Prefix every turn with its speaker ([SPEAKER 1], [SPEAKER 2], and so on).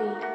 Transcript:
[SPEAKER 1] be.